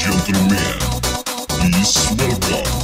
gentlemen, please welcome